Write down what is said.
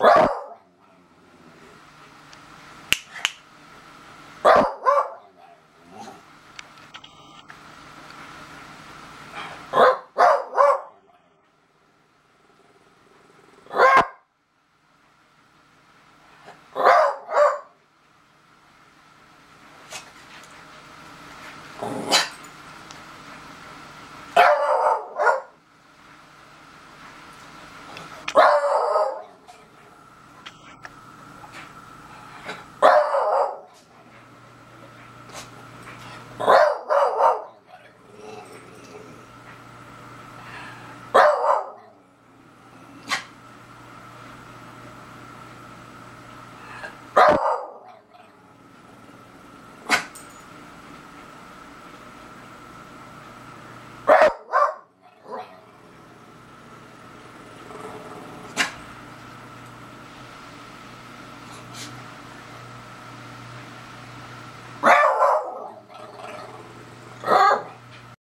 Ah! Ah!